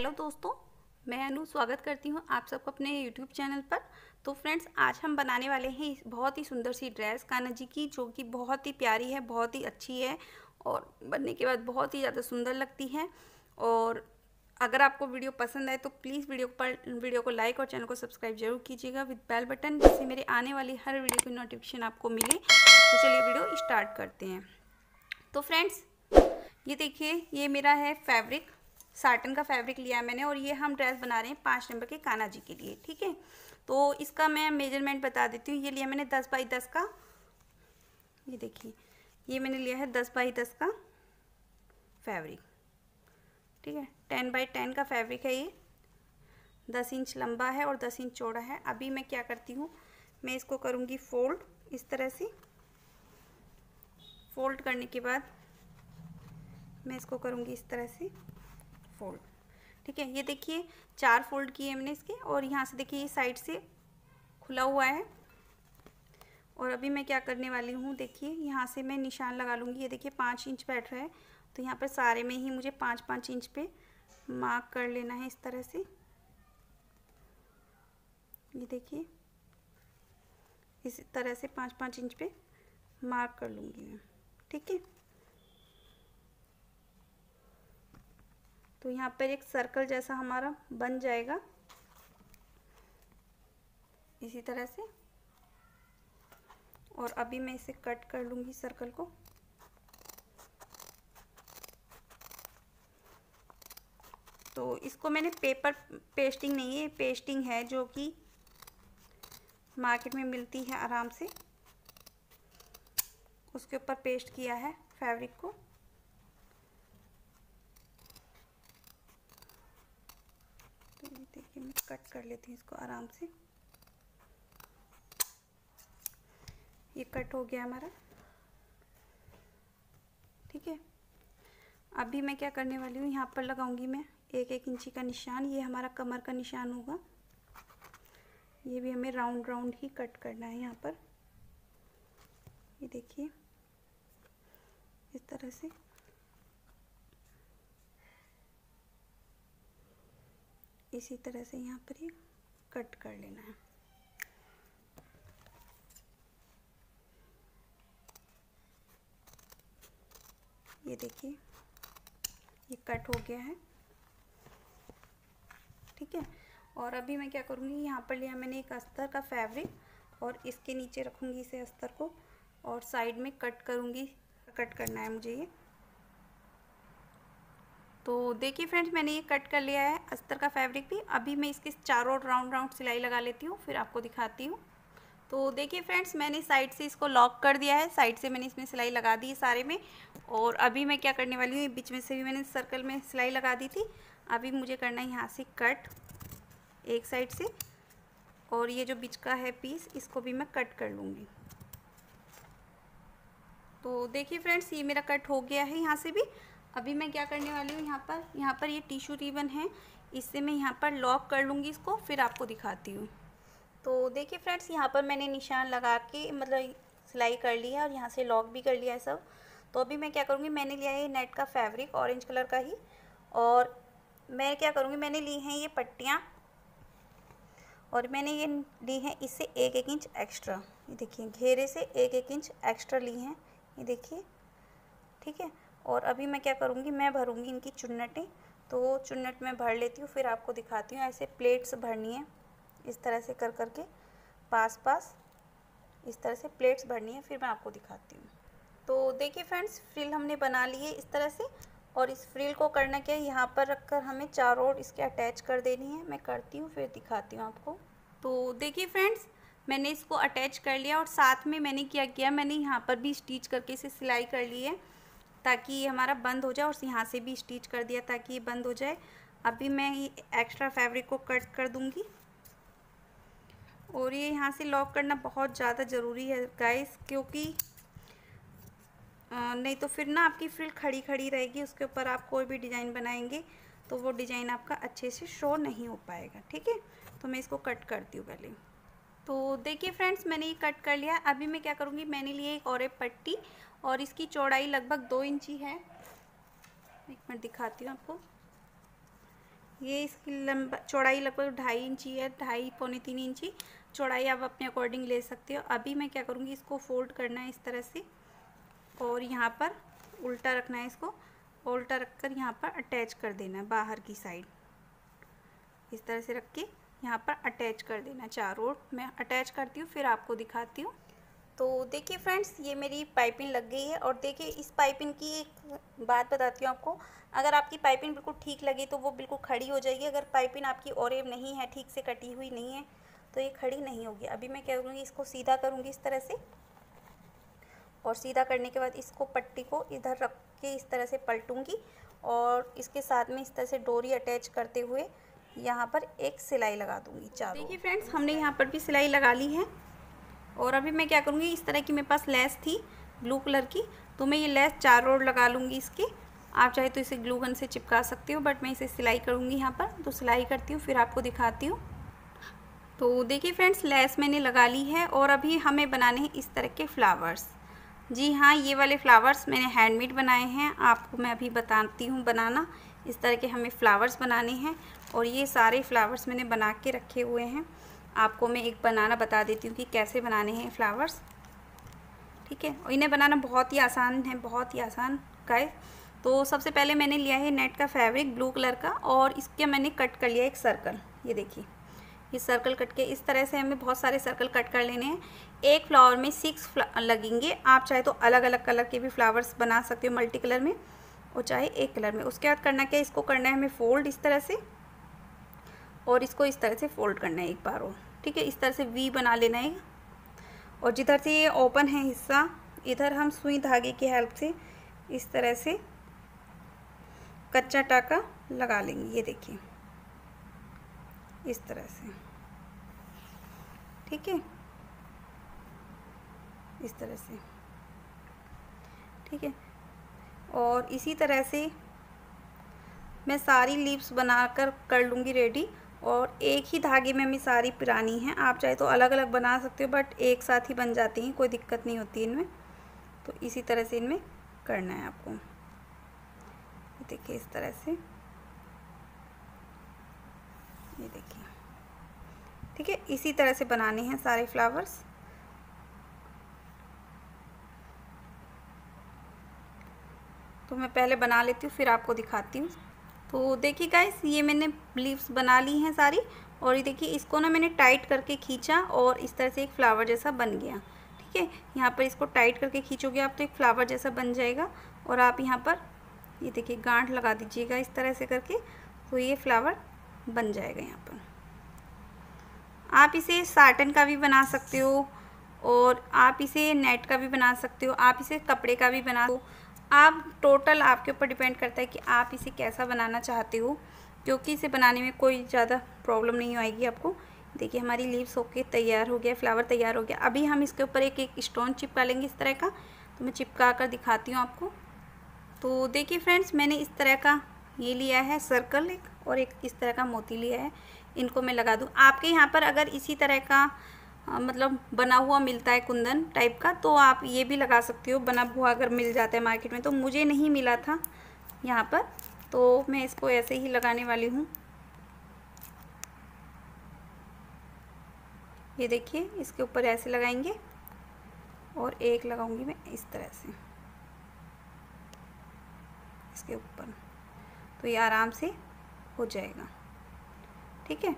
Hello दोस्तों, मैं अनु स्वागत करती हूँ आप सबको अपने यूट्यूब चैनल पर। तो फ्रेंड्स, आज हम बनाने वाले हैं बहुत ही सुंदर सी ड्रेस कान्हा जी की, जो कि बहुत ही प्यारी है, बहुत ही अच्छी है और बनने के बाद बहुत ही ज़्यादा सुंदर लगती है। और अगर आपको वीडियो पसंद आए तो प्लीज़ वीडियो पर वीडियो को लाइक और चैनल को सब्सक्राइब ज़रूर कीजिएगा विद बेल बटन, जिससे मेरे आने वाली हर वीडियो की नोटिफिकेशन आपको मिले। तो चलिए वीडियो स्टार्ट करते हैं। तो फ्रेंड्स, ये देखिए, ये मेरा है फैब्रिक। साटन का फैब्रिक लिया है मैंने और ये हम ड्रेस बना रहे हैं पाँच नंबर के काना जी के लिए, ठीक है? तो इसका मैं मेज़रमेंट बता देती हूँ। ये लिया मैंने दस बाई दस का। ये देखिए, ये मैंने लिया है दस बाई दस का फैब्रिक, ठीक है? टेन बाई टेन का फैब्रिक है ये। दस इंच लंबा है और दस इंच चौड़ा है। अभी मैं क्या करती हूँ, मैं इसको करूँगी फोल्ड इस तरह से। फोल्ड करने के बाद मैं इसको करूँगी इस तरह से। फोल्ड ठीक है, ये देखिए, चार फोल्ड किए मैंने इसके और यहाँ से देखिए, ये साइड से खुला हुआ है। और अभी मैं क्या करने वाली हूँ, देखिए, यहाँ से मैं निशान लगा लूँगी। ये देखिए, पाँच इंच बैठ रहा है। तो यहाँ पर सारे में ही मुझे पाँच पाँच इंच पे मार्क कर लेना है इस तरह से। ये देखिए, इस तरह से पाँच पाँच इंच पे मार्क कर लूँगी मैं। ठीक है? तो यहाँ पर एक सर्कल जैसा हमारा बन जाएगा। इसी तरह से। और अभी मैं इसे कट कर लूँगी सर्कल को। तो इसको मैंने पेपर पेस्टिंग नहीं है पेस्टिंग है जो कि मार्केट में मिलती है आराम से। उसके ऊपर पेस्ट किया है फैब्रिक को। मैं कट कर लेती हूँ इसको आराम से। ये कट हो गया हमारा। ठीक है? अभी मैं क्या करने वाली हूँ, यहाँ पर लगाऊँगी मैं एक एक इंची का निशान। ये हमारा कमर का निशान होगा। ये भी हमें राउंड राउंड ही कट करना है यहाँ पर। ये देखिए, इस तरह से। इसी तरह से यहाँ पर ये कट कर लेना है। ये देखिए, ये कट हो गया है। ठीक है? और अभी मैं क्या करूँगी, यहाँ पर लिया मैंने एक अस्तर का फैब्रिक और इसके नीचे रखूँगी इसे अस्तर को और साइड में कट करूँगी, कट करना है मुझे ये। तो देखिए फ्रेंड्स, मैंने ये कट कर लिया है अस्तर का फैब्रिक भी। अभी मैं इसके चारों राउंड राउंड सिलाई लगा लेती हूँ, फिर आपको दिखाती हूँ। तो देखिए फ्रेंड्स, मैंने साइड से इसको लॉक कर दिया है। साइड से मैंने इसमें सिलाई लगा दी सारे में। और अभी मैं क्या करने वाली हूँ, बीच में से भी मैंने सर्कल में सिलाई लगा दी थी। अभी मुझे करना है यहाँ से कट, एक साइड से। और ये जो बीच का है पीस, इसको भी मैं कट कर लूँगी। तो देखिए फ्रेंड्स, ये मेरा कट हो गया है यहाँ से भी। अभी मैं क्या करने वाली हूँ यहाँ पर? यहाँ पर ये टिशू रिबन है। इससे मैं यहाँ पर लॉक कर लूँगी इसको, फिर आपको दिखाती हूँ। तो देखिए फ्रेंड्स यहाँ पर मैंने निशान लगा के मतलब सिलाई कर ली है और यहाँ से लॉक भी कर लिया है सब। तो अभी मैं क्या करूँगी, मैंने लिया है नेट का फैब्रिक ऑरेंज कलर का ही। और मैं क्या करूँगी, मैंने ली हैं ये पट्टियाँ। और मैंने ये ली हैं इससे एक एक इंच एक्स्ट्रा ये देखिए, घेरे से एक एक इंच एक्स्ट्रा ली हैं। ये देखिए, ठीक है? और अभी मैं क्या करूँगी, मैं भरूँगी इनकी चुन्नटें। तो चुन्नट में भर लेती हूँ, फिर आपको दिखाती हूँ। ऐसे प्लेट्स भरनी है, इस तरह से कर करके पास पास इस तरह से प्लेट्स भरनी है, फिर मैं आपको दिखाती हूँ। तो देखिए फ्रेंड्स, फ्रिल हमने बना ली है इस तरह से, और इस फ्रिल को करना क्या है, यहाँ पर रखकर हमें चारों ओर इसके अटैच कर देनी है। मैं करती हूँ, फिर दिखाती हूँ आपको। तो देखिए फ्रेंड्स, मैंने इसको अटैच कर लिया और साथ में मैंने क्या किया, मैंने यहाँ पर भी स्टिच करके इसे सिलाई कर ली है। ताकि ये हमारा बंद हो जाए और यहाँ से भी स्टिच कर दिया ताकि ये बंद हो जाए। अभी मैं ये एक्स्ट्रा फैब्रिक को कट कर दूँगी। और ये यहाँ से लॉक करना बहुत ज़्यादा ज़रूरी है गाइस क्योंकि नहीं तो फिर ना आपकी फ्रिल खड़ी खड़ी रहेगी, उसके ऊपर आप कोई भी डिज़ाइन बनाएँगे तो वो डिज़ाइन आपका अच्छे से शो नहीं हो पाएगा, ठीक है? तो मैं इसको कट करती हूँ पहले। तो देखिए फ्रेंड्स, मैंने ये कट कर लिया। अभी मैं क्या करूँगी, मैंने लिए एक और एक पट्टी और इसकी चौड़ाई लगभग दो इंची है। एक मिनट दिखाती हूँ आपको। ये इसकी लंबा, चौड़ाई लगभग ढाई इंची है, ढाई पौने तीन इंची। चौड़ाई आप अपने अकॉर्डिंग ले सकते हो। अभी मैं क्या करूँगी, इसको फोल्ड करना है इस तरह से और यहाँ पर उल्टा रखना है इसको उल्टा रख कर यहाँ पर अटैच कर देना है बाहर की साइड। इस तरह से रख के यहाँ पर अटैच कर देना चारों ओर। मैं अटैच करती हूँ, फिर आपको दिखाती हूँ। तो देखिए फ्रेंड्स ये मेरी पाइपिंग लग गई है और देखिए इस पाइपिंग की एक बात बताती हूँ आपको। अगर आपकी पाइपिंग बिल्कुल ठीक लगी तो वो बिल्कुल खड़ी हो जाएगी। अगर पाइपिंग आपकी और नहीं है, ठीक से कटी हुई नहीं है तो ये खड़ी नहीं होगी। अभी मैं क्या करूँगी इसको सीधा करूँगी इस तरह से। और सीधा करने के बाद इसको पट्टी को इधर रख के इस तरह से पलटूँगी और इसके साथ में इस तरह से डोरी अटैच करते हुए यहाँ पर एक सिलाई लगा दूँगी चारों देखिए फ्रेंड्स हमने यहाँ पर भी सिलाई लगा ली है। और अभी मैं क्या करूँगी, इस तरह की मेरे पास लेस थी ब्लू कलर की तो मैं ये लेस चार रोड लगा लूँगी इसकी। आप चाहे तो इसे ग्लू गन से चिपका सकती हो बट मैं इसे सिलाई करूँगी यहाँ पर। तो सिलाई करती हूँ, फिर आपको दिखाती हूँ। तो देखिए फ्रेंड्स लेस मैंने लगा ली है और अभी हमें बनाने हैं इस तरह के फ्लावर्स जी हाँ ये वाले फ्लावर्स मैंने हैंडमेड बनाए हैं। आपको मैं अभी बताती हूँ बनाना, इस तरह के हमें फ़्लावर्स बनाने हैं। और ये सारे फ्लावर्स मैंने बना के रखे हुए हैं। आपको मैं एक बनाना बता देती हूँ कि कैसे बनाने हैं फ्लावर्स। ठीक है? और इन्हें बनाना बहुत ही आसान है, बहुत ही आसान गाइस तो सबसे पहले मैंने लिया है नेट का फैब्रिक ब्लू कलर का और इसके मैंने कट कर लिया एक सर्कल। ये देखिए, ये सर्कल कट के इस तरह से हमें बहुत सारे सर्कल कट कर लेने हैं। एक फ्लावर में सिक्स लगेंगे। आप चाहे तो अलग अलग कलर के भी फ्लावर्स बना सकते हो मल्टी कलर में और चाहे एक कलर में। उसके बाद करना क्या इसको करना है हमें फोल्ड इस तरह से। और इसको इस तरह से फोल्ड करना है एक बार और। ठीक है, इस तरह से वी बना लेना है। और जिधर से ये ओपन है हिस्सा, इधर हम सुई धागे की हेल्प से इस तरह से कच्चा टाका लगा लेंगे। ये देखिए, इस तरह से। ठीक है? इस तरह से। ठीक है? और इसी तरह से मैं सारी लीव्स बनाकर कर लूँगी रेडी और एक ही धागे में हमें सारी पुरानी हैं। आप चाहे तो अलग अलग बना सकते हो बट एक साथ ही बन जाती हैं, कोई दिक्कत नहीं होती इनमें। तो इसी तरह से इनमें करना है आपको। देखिए इस तरह से। ये देखिए। ठीक है, इसी तरह से बनाने हैं सारे फ्लावर्स तो मैं पहले बना लेती हूँ, फिर आपको दिखाती हूँ। तो देखिए गाइस ये मैंने लीव्स बना ली हैं सारी और ये देखिए, इसको ना मैंने टाइट करके खींचा और इस तरह से एक फ्लावर जैसा बन गया। ठीक है? यहाँ पर इसको टाइट करके खींचोगे आप तो एक फ्लावर जैसा बन जाएगा और आप यहाँ पर ये देखिए, गांठ लगा दीजिएगा इस तरह से करके तो ये फ्लावर बन जाएगा यहाँ पर। आप इसे साटन का भी बना सकते हो और आप इसे नेट का भी बना सकते हो, आप इसे कपड़े का भी बना दो आप टोटल आपके ऊपर डिपेंड करता है कि आप इसे कैसा बनाना चाहते हो, क्योंकि इसे बनाने में कोई ज़्यादा प्रॉब्लम नहीं आएगी आपको। देखिए, हमारी लीव्स होके तैयार हो गया फ्लावर तैयार हो गया। अभी हम इसके ऊपर एक एक स्टोन चिपका लेंगे इस तरह का। तो मैं चिपका कर दिखाती हूँ आपको। तो देखिए फ्रेंड्स मैंने इस तरह का ये लिया है सर्कल एक और एक इस तरह का मोती लिया है। इनको मैं लगा दूँ। आपके यहाँ पर अगर इसी तरह का मतलब बना हुआ मिलता है कुंदन टाइप का तो आप ये भी लगा सकते हो। बना हुआ अगर मिल जाता है मार्केट में तो मुझे नहीं मिला था यहाँ पर तो मैं इसको ऐसे ही लगाने वाली हूँ। ये देखिए, इसके ऊपर ऐसे लगाएँगे और एक लगाऊँगी मैं इस तरह से, इसके ऊपर। तो ये आराम से हो जाएगा। ठीक है?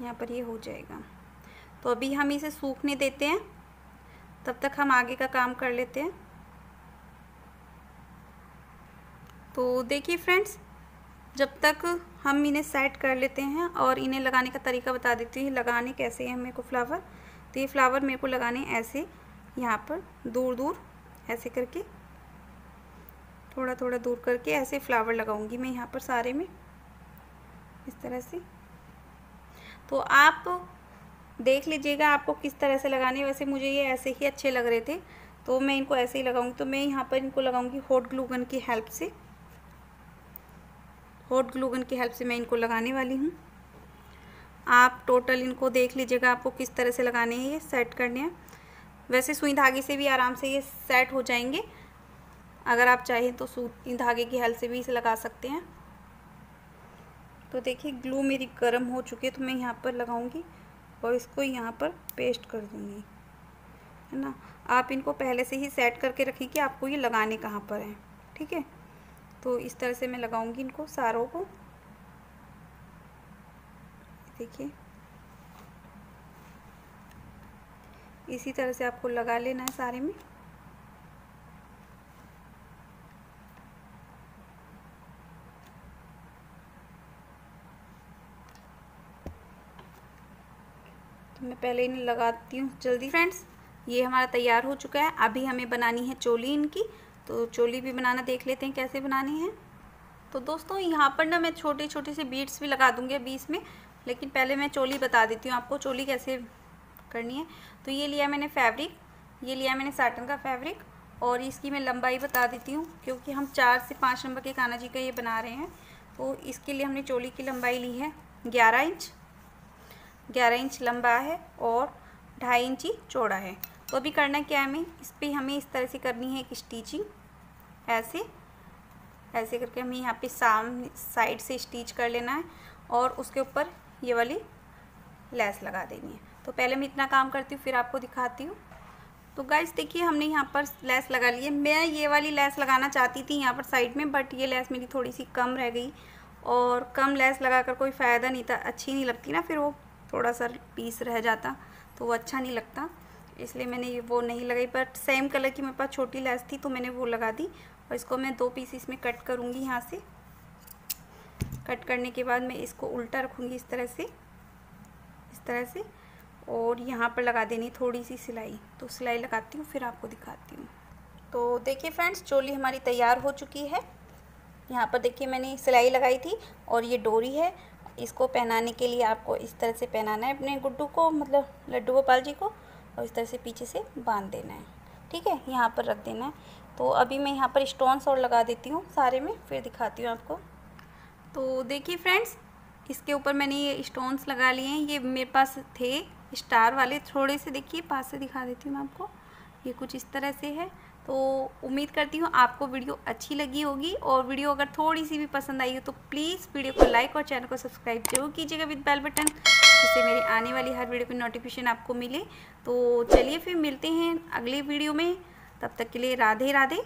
यहाँ पर ये हो जाएगा। तो अभी हम इसे सूखने देते हैं। तब तक हम आगे का काम कर लेते हैं। तो देखिए फ्रेंड्स, जब तक हम इन्हें सेट कर लेते हैं और इन्हें लगाने का तरीका बता देती हूँ लगाने कैसे हैं मेरे को फ्लावर? तो ये फ्लावर मेरे को लगाने ऐसे, यहाँ पर दूर दूर, ऐसे करके, थोड़ा थोड़ा दूर करके ऐसे फ्लावर लगाऊँगी मैं यहाँ पर सारे में। इस तरह से। तो आप देख लीजिएगा आपको किस तरह से लगाने वैसे मुझे ये ऐसे ही अच्छे लग रहे थे तो मैं इनको ऐसे ही लगाऊँगी। तो मैं यहाँ पर इनको लगाऊँगी हॉट ग्लूगन की हेल्प से। हॉट ग्लूगन की हेल्प से मैं इनको लगाने वाली हूँ। आप टोटल इनको देख लीजिएगा आपको किस तरह से लगाने हैं, ये सेट करने हैं। वैसे सुई धागे से भी आराम से ये सेट हो जाएँगे। अगर आप चाहें तो सुई धागे की हेल्प से भी इसे लगा सकते हैं। तो देखिए, ग्लू मेरी गर्म हो चुकी है तो मैं यहाँ पर लगाऊँगी और इसको यहाँ पर पेस्ट कर दूँगी, है ना? आप इनको पहले से ही सेट करके रखें कि आपको ये लगाने कहाँ पर हैं, ठीक है? तो इस तरह से मैं लगाऊँगी इनको सारों को। देखिए। इसी तरह से आपको लगा लेना है सारे में। मैं पहले इन्हें लगाती हूँ जल्दी। फ्रेंड्स, ये हमारा तैयार हो चुका है। अभी हमें बनानी है चोली इनकी। तो चोली भी बनाना देख लेते हैं कैसे बनानी है। तो दोस्तों, यहाँ पर ना मैं छोटे छोटे से बीट्स भी लगा दूँगी बीच में लेकिन पहले मैं चोली बता देती हूँ आपको चोली कैसे करनी है। तो ये लिया मैंने फैब्रिक। ये लिया मैंने साटन का फैब्रिक। और इसकी मैं लंबाई बता देती हूँ, क्योंकि हम चार से पाँच नंबर के काना जी का ये बना रहे हैं। तो इसके लिए हमने चोली की लंबाई ली है ग्यारह इंच। ग्यारह इंच लंबा है और ढाई इंची चौड़ा है। तो अभी करना क्या है हमें? इस पर हमें इस तरह से करनी है एक स्टिचिंग ऐसे ऐसे करके हमें यहाँ पे सामने, साइड से स्टिच कर लेना है और उसके ऊपर ये वाली लेस लगा देनी है। तो पहले मैं इतना काम करती हूँ, फिर आपको दिखाती हूँ। तो गाइस देखिए हमने यहाँ पर लेस लगा ली है। मैं ये वाली लेस लगाना चाहती थी यहाँ पर साइड में बट ये लेस मेरी थोड़ी सी कम रह गई और कम लेस लगाकर कोई फ़ायदा नहीं था, अच्छी नहीं लगती ना, फिर वो थोड़ा सा पीस रह जाता तो वो अच्छा नहीं लगता। इसलिए मैंने ये वो नहीं लगाई बट सेम कलर की मेरे पास छोटी लैस थी तो मैंने वो लगा दी। और इसको मैं दो पीस इसमें कट करूँगी यहाँ से। कट करने के बाद मैं इसको उल्टा रखूँगी इस तरह से, इस तरह से। और यहाँ पर लगा देनी थोड़ी सी सिलाई। तो सिलाई लगाती हूँ, फिर आपको दिखाती हूँ। तो देखिए फ्रेंड्स चोली हमारी तैयार हो चुकी है। यहाँ पर देखिए मैंने सिलाई लगाई थी और ये डोरी है। इसको पहनाने के लिए आपको इस तरह से पहनाना है, अपने गुड्डू को मतलब लड्डू गोपाल जी को, और इस तरह से पीछे से बाँध देना है। ठीक है? यहाँ पर रख देना है। तो अभी मैं यहाँ पर स्टोन्स और लगा देती हूँ सारे में, फिर दिखाती हूँ आपको। तो देखिए फ्रेंड्स इसके ऊपर मैंने ये स्टोन्स लगा लिए हैं। ये मेरे पास थे स्टार वाले। थोड़े से देखिए, पास से दिखा देती हूँ मैं आपको। ये कुछ इस तरह से है। तो उम्मीद करती हूँ आपको वीडियो अच्छी लगी होगी और वीडियो अगर थोड़ी सी भी पसंद आई हो तो प्लीज़ वीडियो को लाइक और चैनल को सब्सक्राइब ज़रूर कीजिएगा विद बेल बटन, जिससे मेरी आने वाली हर वीडियो की नोटिफिकेशन आपको मिले। तो चलिए फिर मिलते हैं अगले वीडियो में। तब तक के लिए राधे राधे।